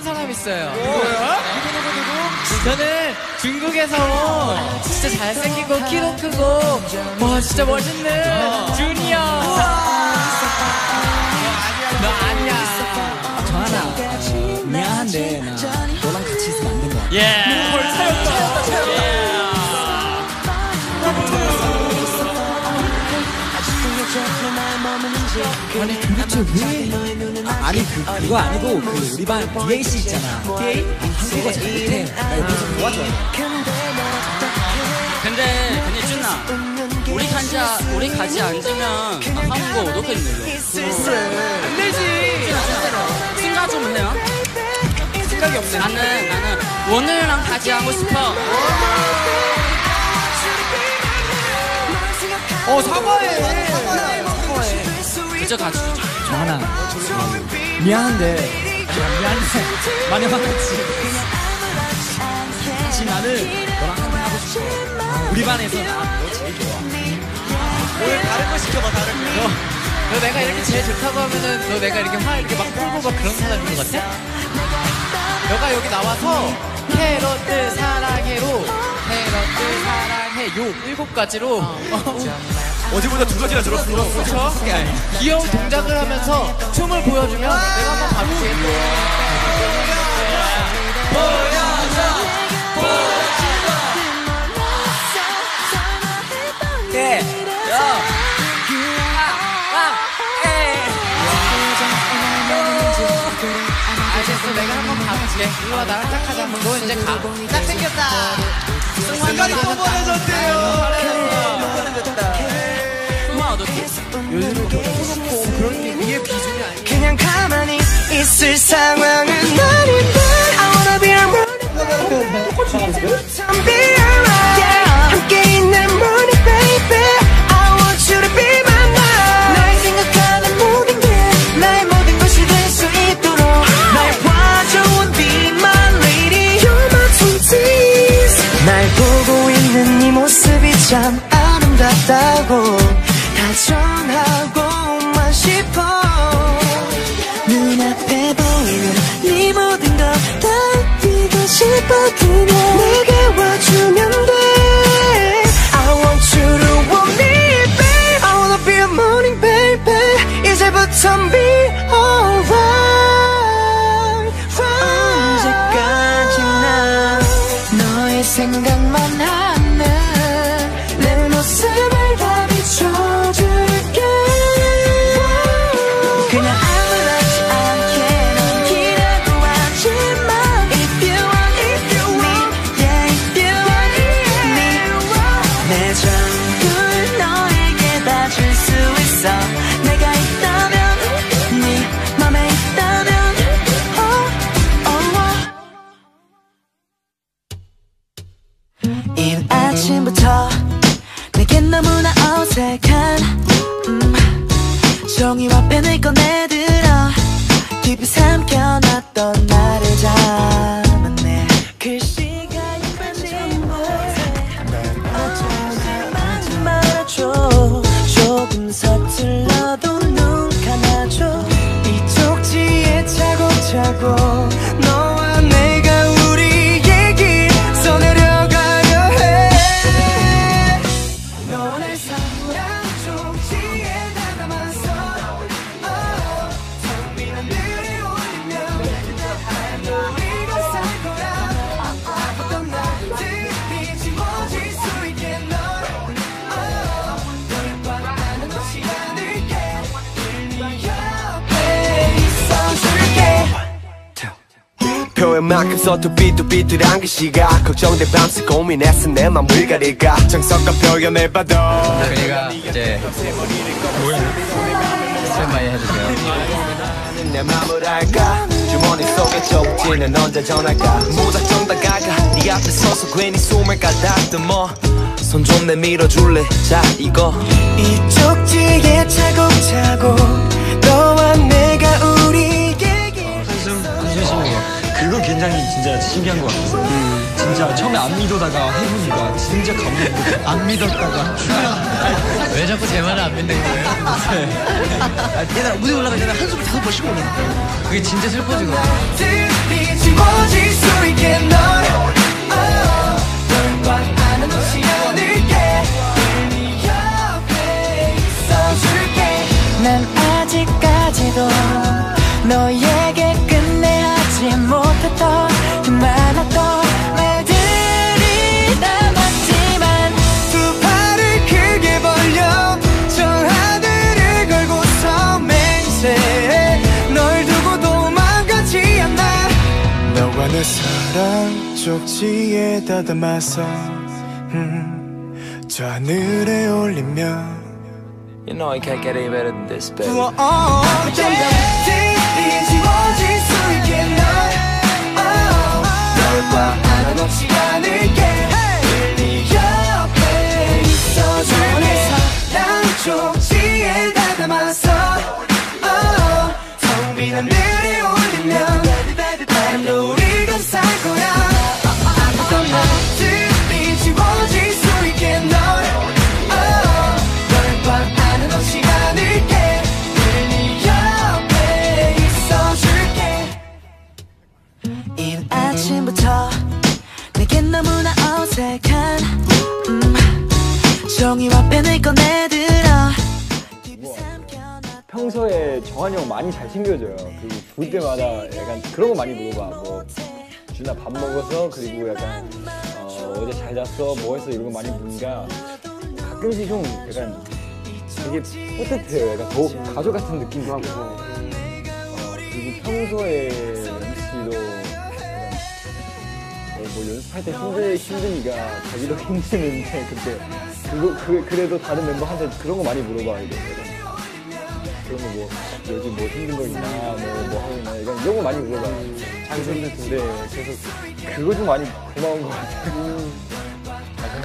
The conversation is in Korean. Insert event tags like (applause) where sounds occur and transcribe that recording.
닮은 사람 있어요. 저는 중국에서 온 진짜 잘생기고 키도 크고 와 진짜 멋있는 형. 너 아니야. 정하나 어, 미안한데 나 너랑 같이 있으면 안된 같아 예. 벌 차였다. 아니 도대체 왜 아, 아니 그, 그거 아니고 그 우리 반 DAC 있잖아 DA? 한국어 잘 못해 나 옆에서 도와줘 근데 근데 준아 우리 간자 우리 같이 앉으면 한국어 어떻겠는데 안 되지. 생각 좀 해요 생각이 없네. 나는 나는 오늘랑 같이 하고 싶어 어 사과해. 사과해. 그저 같이 주자 정하나 어, 미안한데. 아, 미안해. 많이 화났지. 사실 나는 너랑 한번 하고 싶어. 우리 반에서 나너 제일 좋아. 오늘 다른 거 시켜봐 다른 거. 너, 너 내가 이렇게 제일 좋다고 하면은 너 내가 이렇게 화 이렇게 막 풀고 막 그런 사람인 것 같아? 너가 여기 나와서 캐럿들 사랑해로 캐럿들 사랑해 요. 일곱 가지로. 어, 어제보다 두 가지나 들었어. 그렇죠? 귀여운 동작을 하면서 춤을 보여주면 내가 한번 봐줄게. 네 알겠어, 내가 한번 봐줄게. 일로 와, 나랑 딱 하자. 너 이제 가. 딱 생겼다. 순간이 또 보내줬대요. 어떻게 그런 게 위에 비중이 아니야. 싶어 눈앞에 보이는 네 모든 걸다 이고 싶어 그냥 내게 와주면 돼 I want you to want me babe I wanna be a morning baby 이제부터 be 있어 내가 있다면 네 맘에 있다면 oh, oh, oh. 이른 아침부터 내겐 너무나 어색한 음, 종이와 펜을 꺼내들어 깊이 삼켜놨던 나를 표현만큼 서투 삐뚤삐뚤한 글씨가 걱정돼 밤새 고민했어 내 맘을 가릴까 정석과 표현해봐도. 저희가 이제 많이 해주세요. 내 맘을 알까? 주머니 속에 쪽지는 언제 전할까? 무작정 다가가. 네 앞에 서서 괜히 숨을 가다듬어. 뭐. 손좀 내밀어 줄래? 자 이거. 이 쪽지에 차곡차곡 진짜 신기한 것 같아요 진짜 첫 처음에 안 믿어다가 해보니까 진짜 감동. 안 믿었다가. (laughs) 왜 자꾸 제 말을 안 믿는 거예요? 얘들아 무대 올라갈 때는 한숨을 다섯 번 쉬고 올라. 그게 진짜 슬퍼지거든. 쪽지에 다 담아서 음, 저 하늘에 올리면 You know I can't get any better than this, baby 들이 지워질 수 있게 널널꽉 안아놓지 않을게 어색한 음, 종이와 펜을 꺼내들어 평소에 정한이 형 많이 잘 챙겨줘요. 그리고 볼 때마다 약간 그런 거 많이 물어봐. 뭐 준아 밥 먹어서 그리고 약간 어, 어제 잘 잤어 뭐 했어 이런 거 많이 묻으니까 가끔씩 좀 약간 되게 뿌듯해요. 약간 더 가족 같은 느낌도 하고 어, 그리고 평소에 뭐 연습할 때 힘들, 힘드니까 자기도 힘드는데 근데 그거, 그, 그래도 다른 멤버한테 그런 거 많이 물어봐야 돼 그런 거 뭐 요즘 뭐 힘든 거 있나 뭐, 뭐 하고 있나 이런, 이런 거 많이 물어봐요 장소리 네 그래서 그거 좀 많이 고마운 거 같아요 음. 아,